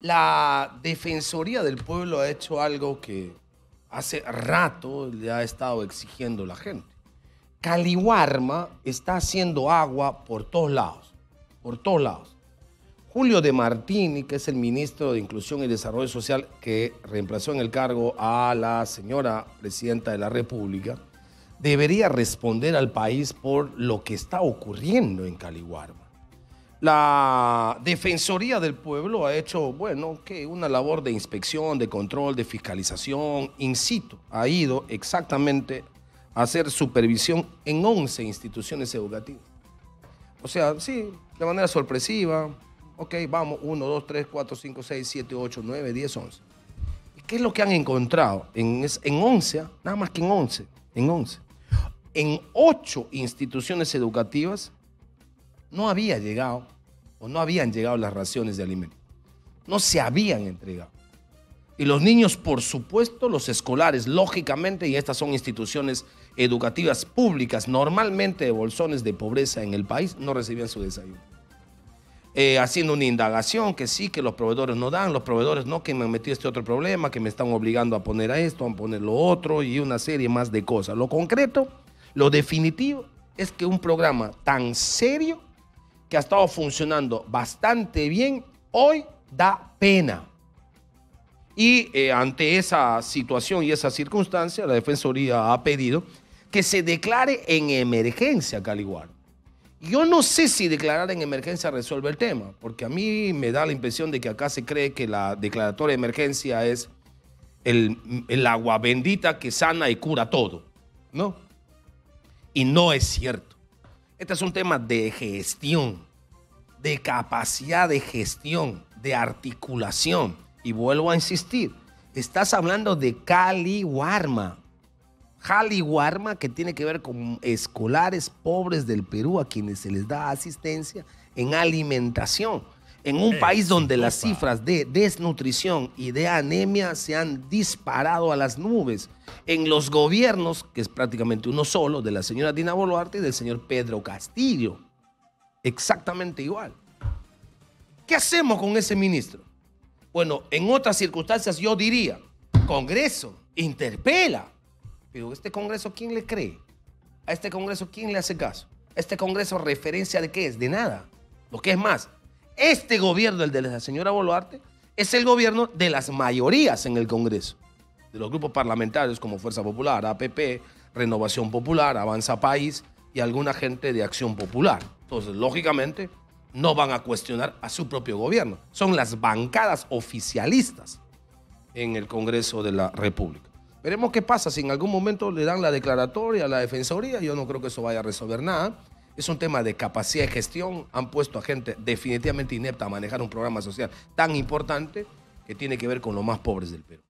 La Defensoría del Pueblo ha hecho algo que hace rato le ha estado exigiendo la gente. Caliwarma está haciendo agua por todos lados, por todos lados. Julio de Martini, que es el ministro de Inclusión y Desarrollo Social, que reemplazó en el cargo a la señora presidenta de la República, debería responder al país por lo que está ocurriendo en Caliwarma. La Defensoría del Pueblo ha hecho, bueno, que una labor de inspección, de control, de fiscalización, in situ. Ha ido exactamente a hacer supervisión en 11 instituciones educativas. O sea, sí, de manera sorpresiva. Ok, vamos, 1, 2, 3, 4, 5, 6, 7, 8, 9, 10, 11. ¿Y qué es lo que han encontrado? En, en 11, nada más que en 11, en 11. En 8 instituciones educativas no había llegado o no habían llegado las raciones de alimentos. No se habían entregado. Y los niños, por supuesto, los escolares, lógicamente, y estas son instituciones educativas públicas, normalmente de bolsones de pobreza en el país, no recibían su desayuno. Eh, haciendo una indagación que sí, que los proveedores no dan, los proveedores no, que me han metido este otro problema, que me están obligando a poner a esto, a poner lo otro y una serie más de cosas. Lo concreto, lo definitivo, es que un programa tan serio que ha estado funcionando bastante bien, hoy da pena. Y eh, ante esa situación y esa circunstancia, la Defensoría ha pedido que se declare en emergencia Caliguar. Yo no sé si declarar en emergencia resuelve el tema, porque a mí me da la impresión de que acá se cree que la declaratoria de emergencia es el, el agua bendita que sana y cura todo, ¿no? Y no es cierto. Este es un tema de gestión, de capacidad de gestión, de articulación. Y vuelvo a insistir, estás hablando de Cali Warma. Cali Warma que tiene que ver con escolares pobres del Perú a quienes se les da asistencia en alimentación. En un país donde las cifras de desnutrición y de anemia se han disparado a las nubes. En los gobiernos, que es prácticamente uno solo, de la señora Dina Boluarte y del señor Pedro Castillo. Exactamente igual. ¿Qué hacemos con ese ministro? Bueno, en otras circunstancias yo diría, Congreso, interpela. Pero este Congreso, ¿quién le cree? A este Congreso, ¿quién le hace caso? ¿A este Congreso referencia de qué es? De nada. Lo que es más, este gobierno, el de la señora Boluarte, es el gobierno de las mayorías en el Congreso, de los grupos parlamentarios como Fuerza Popular, APP, Renovación Popular, Avanza País y alguna gente de Acción Popular. Entonces, lógicamente, no van a cuestionar a su propio gobierno. Son las bancadas oficialistas en el Congreso de la República. Veremos qué pasa si en algún momento le dan la declaratoria a la Defensoría. Yo no creo que eso vaya a resolver nada. Es un tema de capacidad de gestión. Han puesto a gente definitivamente inepta a manejar un programa social tan importante que tiene que ver con los más pobres del Perú.